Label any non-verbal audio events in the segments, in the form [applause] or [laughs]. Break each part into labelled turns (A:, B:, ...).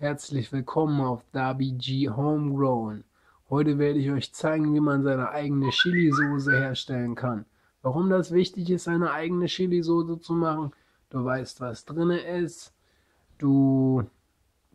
A: Herzlich willkommen auf Darby G Homegrown. Heute werde ich euch zeigen, wie man seine eigene Chili-Soße herstellen kann. Warum das wichtig ist, seine eigene Chili-Soße zu machen? Du weißt, was drin ist. Du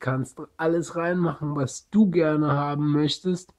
A: kannst alles reinmachen, was du gerne haben möchtest.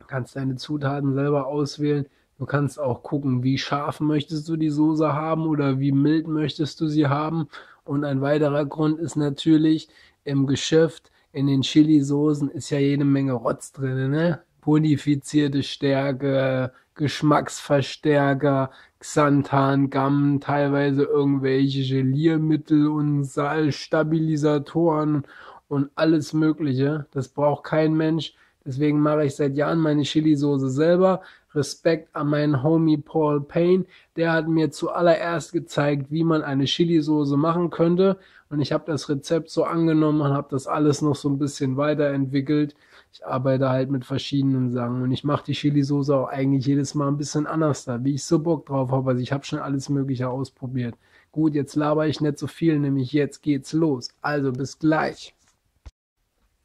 A: Du kannst deine Zutaten selber auswählen. Du kannst auch gucken, wie scharf möchtest du die Soße haben oder wie mild möchtest du sie haben. Und ein weiterer Grund ist natürlich, im Geschäft, in den Chili-Soßen ist ja jede Menge Rotz drin, ne? Bonifizierte Stärke, Geschmacksverstärker, Xanthan, Gamm, teilweise irgendwelche Geliermittel und Salzstabilisatoren und alles Mögliche. Das braucht kein Mensch. Deswegen mache ich seit Jahren meine Chili-Soße selber. Respekt an meinen Homie Paul Payne. Der hat mir zuallererst gezeigt, wie man eine Chili-Soße machen könnte. Und ich habe das Rezept so angenommen und habe das alles noch so ein bisschen weiterentwickelt. Ich arbeite halt mit verschiedenen Sachen und ich mache die Chili-Soße auch eigentlich jedes Mal ein bisschen anders da, wie ich so Bock drauf habe. Also ich habe schon alles Mögliche ausprobiert. Gut, jetzt laber ich nicht so viel, nämlich jetzt geht's los. Also bis gleich.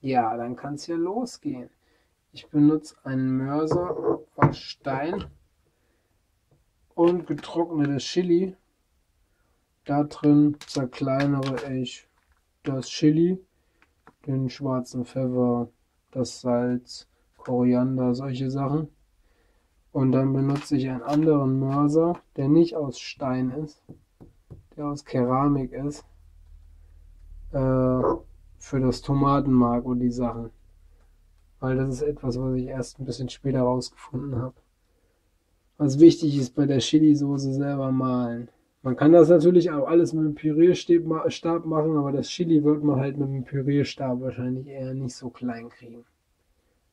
A: Ja, dann kann es ja losgehen. Ich benutze einen Mörser aus Stein und getrocknetes Chili. Da drin zerkleinere ich das Chili, den schwarzen Pfeffer, das Salz, Koriander, solche Sachen. Und dann benutze ich einen anderen Mörser, der nicht aus Stein ist, der aus Keramik ist, äh, für das Tomatenmark und die Sachen. Weil das ist etwas, was ich erst ein bisschen später rausgefunden habe. Was wichtig ist bei der Chili-Soße selber malen. Man kann das natürlich auch alles mit dem Pürierstab machen, aber das Chili wird man halt mit dem Pürierstab wahrscheinlich eher nicht so klein kriegen.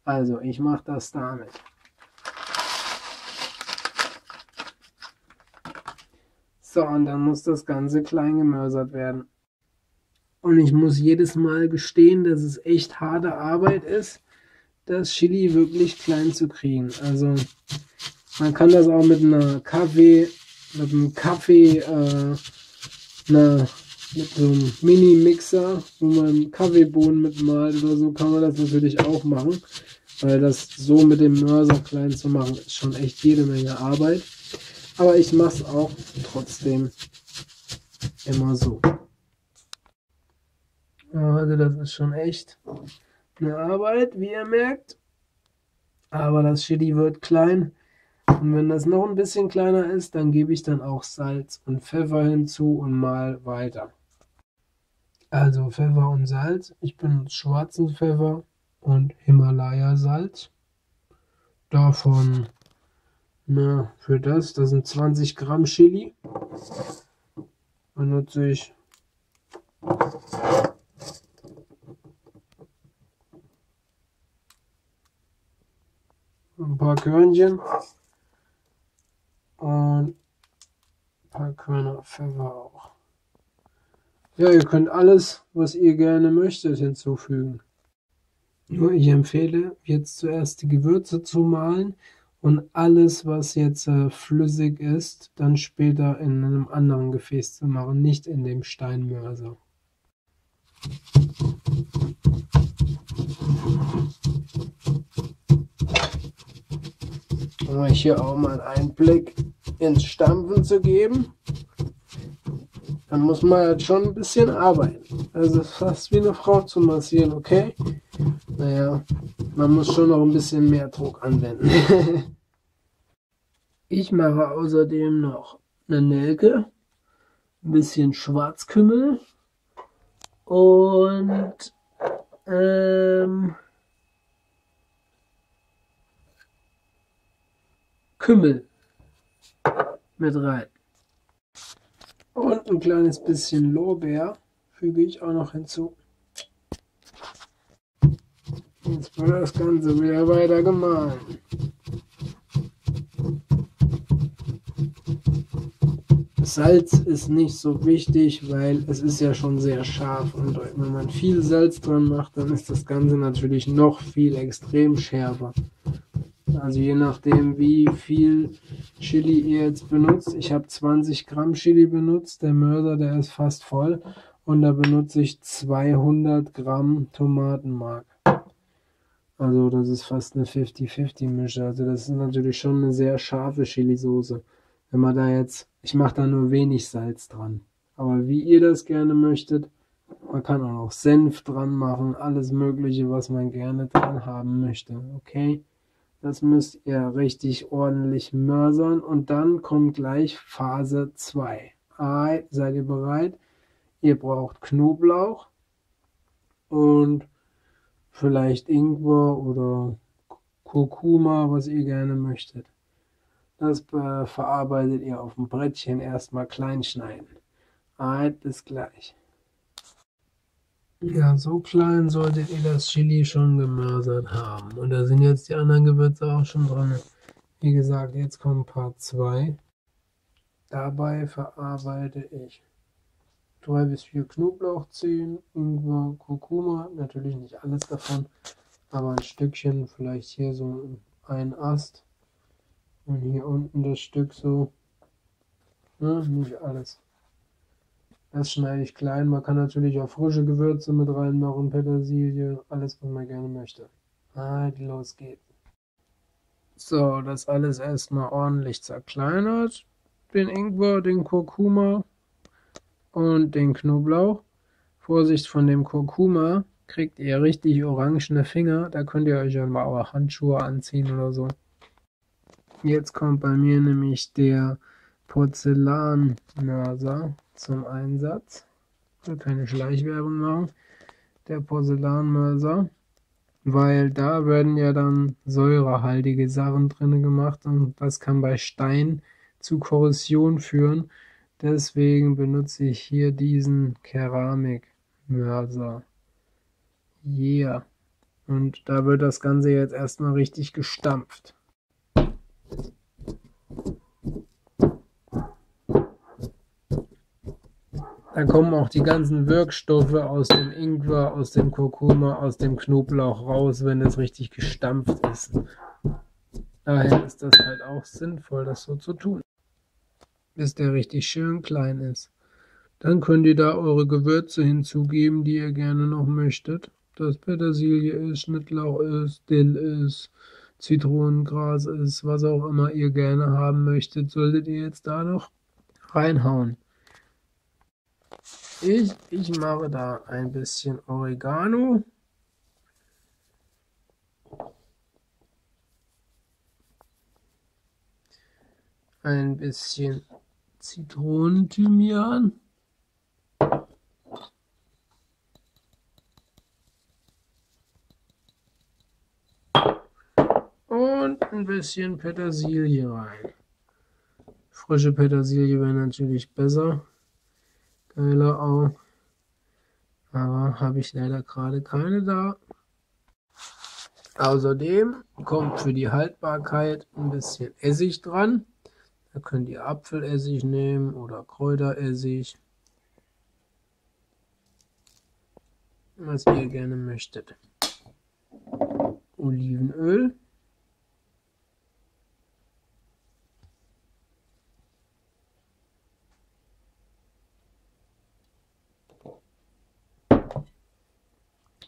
A: Also, ich mache das damit. So, und dann muss das Ganze klein gemörsert werden. Und ich muss jedes Mal gestehen, dass es echt harte Arbeit ist, das Chili wirklich klein zu kriegen. Also man kann das auch mit einer Kaffee, mit einem Kaffee, äh, einer, mit so einem Mini-Mixer, wo man Kaffeebohnen mitmalt oder so, kann man das natürlich auch machen. Weil das so mit dem Mörser klein zu machen, ist schon echt jede Menge Arbeit. Aber ich mache es auch trotzdem immer so. Also das ist schon echt eine Arbeit, wie ihr merkt. Aber das Chili wird klein. Und wenn das noch ein bisschen kleiner ist, dann gebe ich dann auch Salz und Pfeffer hinzu und mal weiter. Also Pfeffer und Salz. Ich benutze schwarzen Pfeffer und Himalaya-Salz. Davon, na, für das, das sind 20 Gramm Chili, benutze ich ein paar Körnchen und ein paar Körner Pfeffer auch. Ja, ihr könnt alles, was ihr gerne möchtet, hinzufügen. Nur ich empfehle jetzt zuerst die Gewürze zu mahlen und alles, was jetzt äh, flüssig ist, dann später in einem anderen Gefäß zu machen, nicht in dem Steinmörser. Um euch hier auch mal einen Einblick ins Stampfen zu geben, dann muss man jetzt schon ein bisschen arbeiten. Also fast wie eine Frau zu massieren, okay? Naja, man muss schon noch ein bisschen mehr Druck anwenden. [laughs] ich mache außerdem noch eine Nelke, ein bisschen Schwarzkümmel und ähm, Kümmel mit rein. Und ein kleines bisschen Lorbeer füge ich auch noch hinzu. Jetzt wird das Ganze wieder weiter gemahlen. Salz ist nicht so wichtig, weil es ist ja schon sehr scharf und wenn man viel Salz dran macht, dann ist das Ganze natürlich noch viel extrem schärfer. Also je nachdem, wie viel Chili ihr jetzt benutzt. Ich habe 20 Gramm Chili benutzt. Der Mörser, der ist fast voll. und da benutze ich 200 Gramm Tomatenmark. Also das ist fast eine 50-50 Mische. Also das ist natürlich schon eine sehr scharfe Chili-Soße. Wenn man da jetzt, ich mache da nur wenig Salz dran. Aber wie ihr das gerne möchtet, man kann auch noch Senf dran machen, alles mögliche, was man gerne dran haben möchte. Okay, das müsst ihr richtig ordentlich mörsern und dann kommt gleich Phase 2. Seid ihr bereit? Ihr braucht Knoblauch und vielleicht Ingwer oder Kurkuma, was ihr gerne möchtet. Das verarbeitet ihr auf dem Brettchen erstmal klein schneiden. Bis gleich. Ja, so klein solltet ihr das Chili schon gemörsert haben. Und da sind jetzt die anderen Gewürze auch schon dran. Wie gesagt, jetzt kommt Part 2. Dabei verarbeite ich drei bis vier Knoblauchzehen, Ingwer, Kurkuma, natürlich nicht alles davon, aber ein Stückchen, vielleicht hier so ein Ast und hier unten das Stück so, ja, nicht alles. Das schneide ich klein, man kann natürlich auch frische Gewürze mit reinmachen, Petersilie, alles was man gerne möchte. Halt, los geht's. So, das alles erstmal ordentlich zerkleinert, den Ingwer, den Kurkuma, und den Knoblauch. Vorsicht von dem Kurkuma, kriegt ihr richtig orangene Finger, da könnt ihr euch ja mal auch Handschuhe anziehen oder so. Jetzt kommt bei mir nämlich der Porzellanmörser zum Einsatz. Ich will keine Schleichwerbung machen. Der Porzellanmörser, weil da werden ja dann säurehaltige Sachen drin gemacht und das kann bei Stein zu Korrosion führen Deswegen benutze ich hier diesen Keramikmörser. Yeah. Und da wird das Ganze jetzt erstmal richtig gestampft. Da kommen auch die ganzen Wirkstoffe aus dem Ingwer, aus dem Kurkuma, aus dem Knoblauch raus, wenn es richtig gestampft ist. Daher ist das halt auch sinnvoll, das so zu tun bis der richtig schön klein ist. Dann könnt ihr da eure Gewürze hinzugeben, die ihr gerne noch möchtet. Das Petersilie ist, Schnittlauch ist, Dill ist, Zitronengras ist, was auch immer ihr gerne haben möchtet, solltet ihr jetzt da noch reinhauen. Ich, ich mache da ein bisschen Oregano. Ein bisschen Zitronenthymian und ein bisschen Petersilie rein. Frische Petersilie wäre natürlich besser, geiler auch, aber habe ich leider gerade keine da. Außerdem kommt für die Haltbarkeit ein bisschen Essig dran. Da könnt ihr Apfelessig nehmen oder Kräuteressig. Was ihr gerne möchtet. Olivenöl.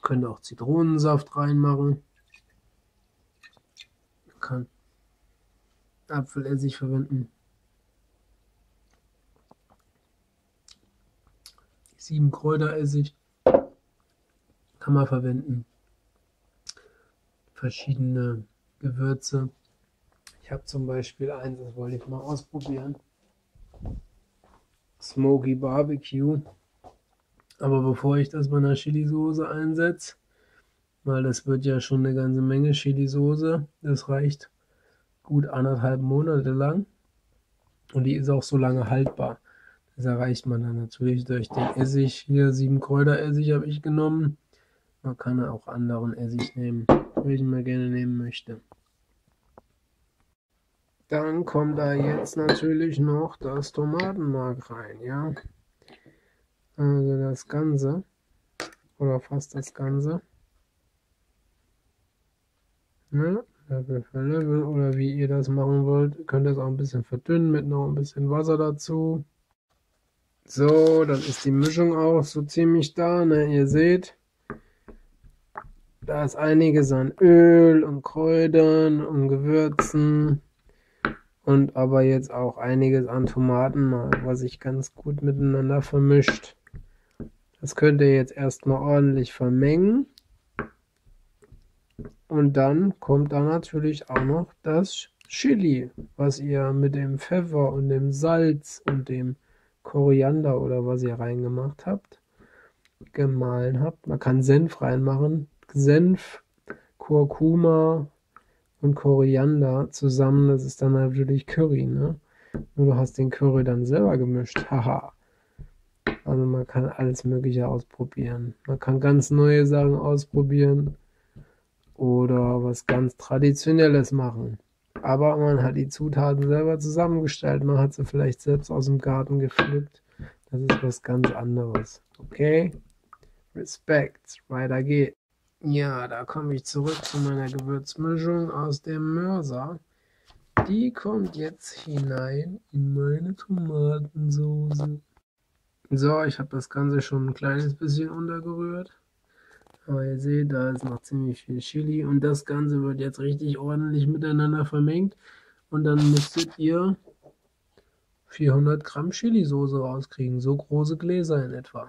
A: Könnt auch Zitronensaft reinmachen. Man kann Apfelessig verwenden. Sieben Kräuteressig kann man verwenden. Verschiedene Gewürze. Ich habe zum Beispiel eins, das wollte ich mal ausprobieren. Smoky Barbecue. Aber bevor ich das bei einer Chili-Soße einsetze, weil das wird ja schon eine ganze Menge Chili-Soße, das reicht gut anderthalb Monate lang und die ist auch so lange haltbar. Das erreicht man dann natürlich durch den Essig. Hier sieben Kräuteressig habe ich genommen. Man kann auch anderen Essig nehmen, welchen man gerne nehmen möchte. Dann kommt da jetzt natürlich noch das Tomatenmark rein, ja. Also das Ganze oder fast das Ganze. Ne? Level für Level oder wie ihr das machen wollt. Ihr könnt es auch ein bisschen verdünnen mit noch ein bisschen Wasser dazu. So, dann ist die Mischung auch so ziemlich da, ne? Ihr seht, da ist einiges an Öl und Kräutern und Gewürzen und aber jetzt auch einiges an Tomatenmark, was sich ganz gut miteinander vermischt. Das könnt ihr jetzt erstmal ordentlich vermengen. Und dann kommt da natürlich auch noch das Chili, was ihr mit dem Pfeffer und dem Salz und dem Koriander oder was ihr reingemacht habt, gemahlen habt. Man kann Senf reinmachen. Senf, Kurkuma und Koriander zusammen, das ist dann natürlich Curry, ne? Nur du hast den Curry dann selber gemischt. Haha. Also man kann alles Mögliche ausprobieren. Man kann ganz neue Sachen ausprobieren oder was ganz Traditionelles machen. Aber man hat die Zutaten selber zusammengestellt. Man hat sie vielleicht selbst aus dem Garten gepflückt. Das ist was ganz anderes. Okay? Respekt. Weiter geht's. Ja, da komme ich zurück zu meiner Gewürzmischung aus dem Mörser. Die kommt jetzt hinein in meine Tomatensoße. So, ich habe das Ganze schon ein kleines bisschen untergerührt. Aber ihr seht, da ist noch ziemlich viel Chili und das Ganze wird jetzt richtig ordentlich miteinander vermengt. Und dann müsstet ihr 400 Gramm Chili-Soße rauskriegen. So große Gläser in etwa.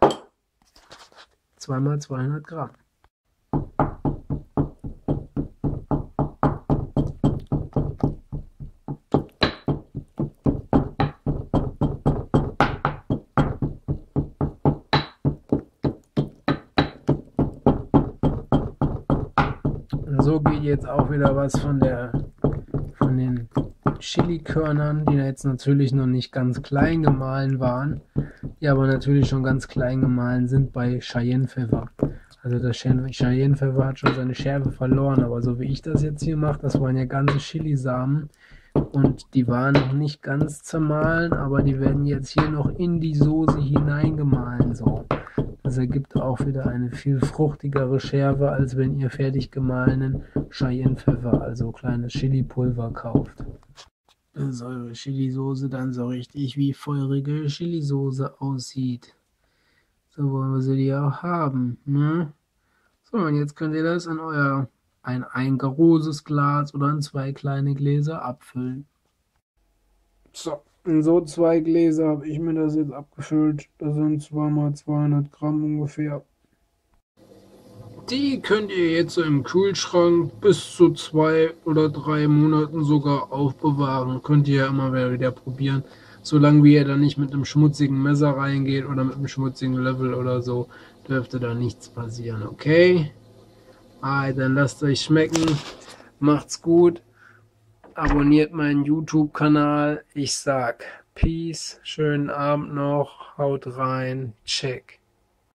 A: Zweimal 200 Gramm. Jetzt auch wieder was von der von den Chilikörnern, die jetzt natürlich noch nicht ganz klein gemahlen waren, die aber natürlich schon ganz klein gemahlen sind bei Cheyenne-Pfeffer. Also das Cheyenne-Pfeffer hat schon seine Schärfe verloren, aber so wie ich das jetzt hier mache, das waren ja ganze Chilisamen und die waren noch nicht ganz zermahlen, aber die werden jetzt hier noch in die Soße hineingemahlen so. Das ergibt auch wieder eine viel fruchtigere Schärfe, als wenn ihr fertig gemahlenen Cayennepfeffer, also kleines Chilipulver kauft. Dass eure Chilisoße dann so richtig wie feurige Chilisoße aussieht. So wollen wir sie ja auch haben, ne? So, und jetzt könnt ihr das in euer ein, ein großes Glas oder in zwei kleine Gläser abfüllen. So. In so zwei Gläser habe ich mir das jetzt abgefüllt. Das sind zweimal 200 Gramm ungefähr. Die könnt ihr jetzt im Kühlschrank bis zu zwei oder drei Monaten sogar aufbewahren. Könnt ihr ja immer wieder probieren. Solange wie ihr da nicht mit einem schmutzigen Messer reingeht oder mit einem schmutzigen Level oder so, dürfte da nichts passieren, okay? Ah, dann lasst euch schmecken. Macht's gut abonniert meinen YouTube-Kanal. Ich sag Peace, schönen Abend noch, haut rein, check.